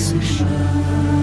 Session.